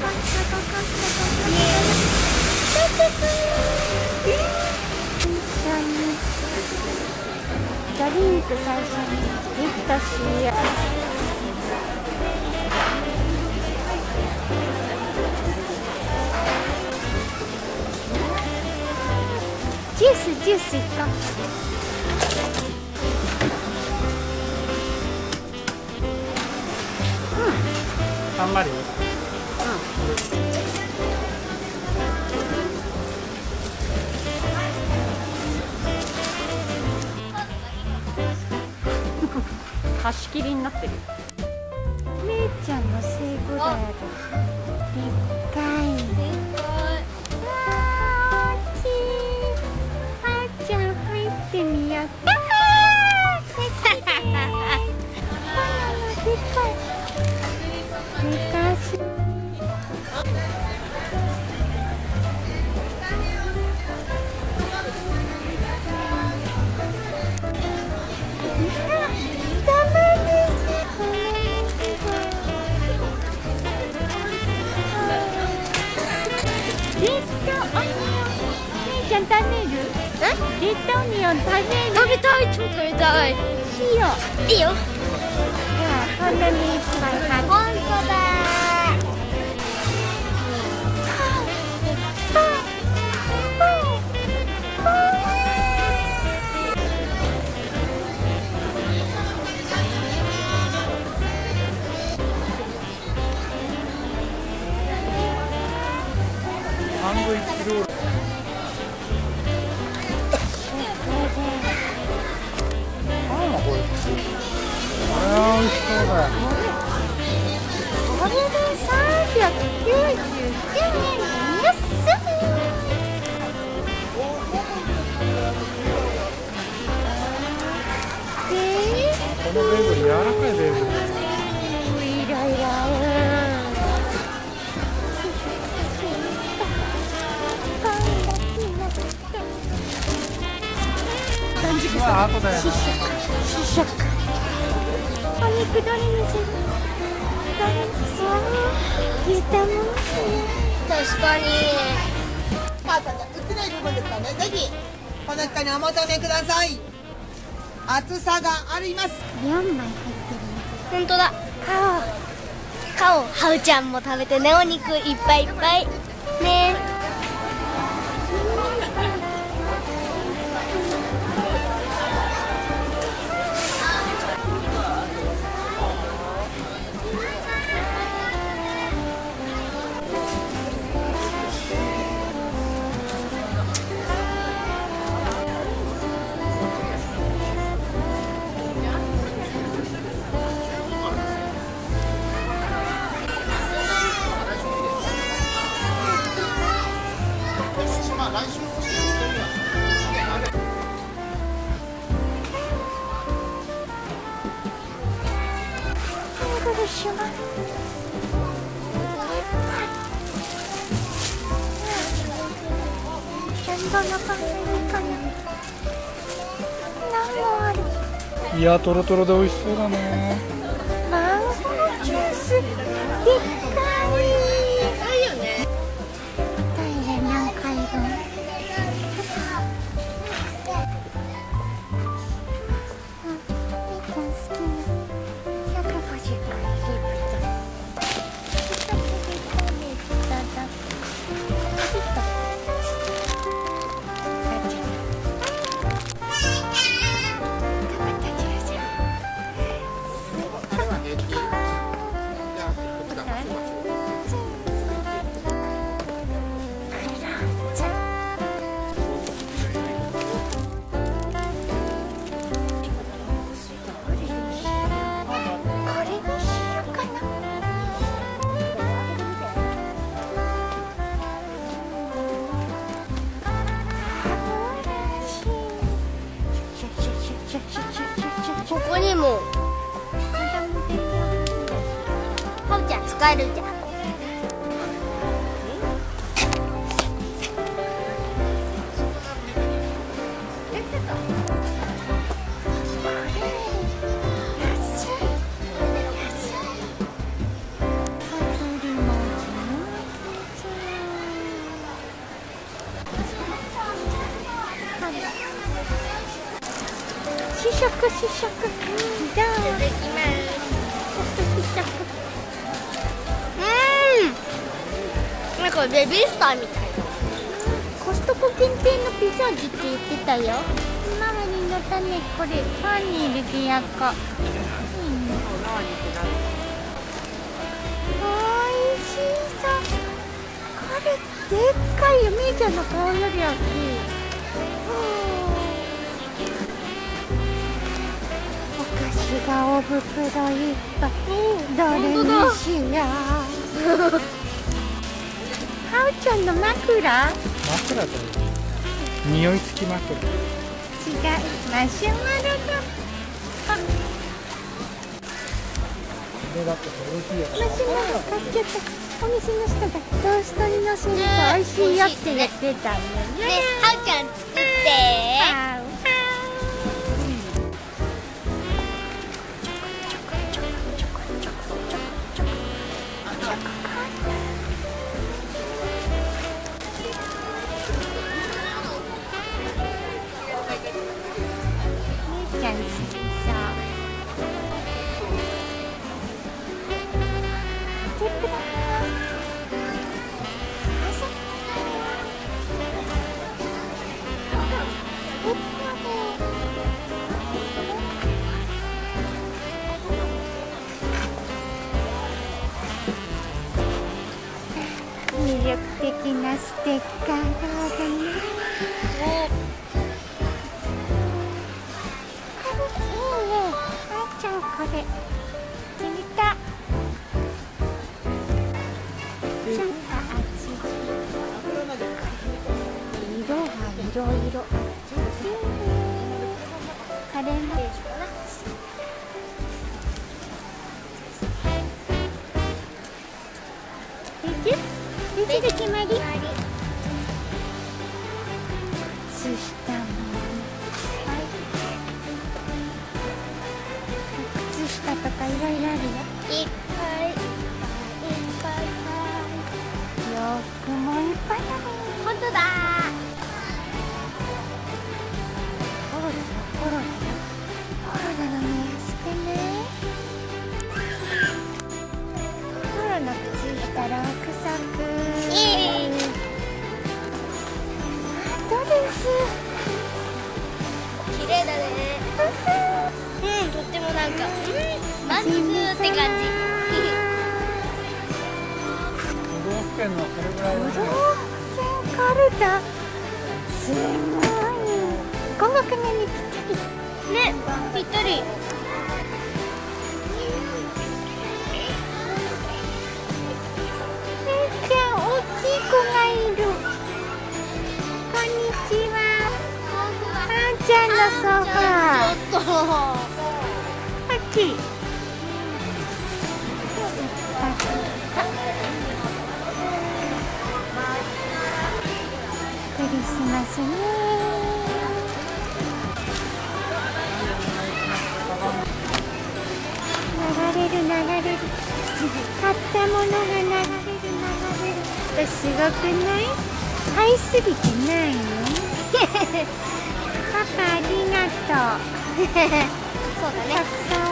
ドリンク最初にゲットしようジュースジュースいこあん。まりう貸し切りになってる姉ちゃんの生後だよでっかい。わー大きいはーちゃん入ってみようかバナナでっかい。でかし玉 レッドオニオン食べる食べたい超食べたい。いいよ。んなにいっぱい買って本当だサンドイッチロは美味しそうだこれで399円安このベー。グル柔らかいベー。グルいろいろあるうわ後だよ試食試食お肉どれにするどれにする牛タンもにする確かに。母さんが売ってない部分ですからね。ぜひこの機会にお求めください。厚さがあります。4枚入ってるね。本当だ。顔。顔。ハウちゃんも食べてねお肉いっぱいいっぱい。ね。ハングルしますちゃんと中身かな何もある。いやトロトロで美味しそうだね。も。んハウちゃん使えるじゃん。試食試食。うんなんかベビースターみたい。コストコ限定のピザ味って言ってたよ。ひまわりの種これパンに入れて焼こうおいしそう。これでっかいよみーちゃんの顔より大きい。お菓子がお袋いっぱい。どれにしよう。はうちゃんの枕枕だよ匂い付き枕違うマシュマロだあこれだって美味しいよマシュマロ買っちゃったお店の人がトーストにのせると美味しいよって言ってたんだ。よねねはうちゃん作って的なステッカーがあるねこれいいねあーちゃんこれ気に入ったちょっと熱い色がいろいろカレーもでででで決まり県のそれぐらいの都道府県カルタすごい。合格年にぴったりねぴったりめっちゃ大きい。子がいるこんにちは。あーちゃんのソファー。ちょっとあっちリスマスね流れる流れる買ったものが流れる流れるすごくない買いすぎてないのパパありがとうそうだね。たくさん。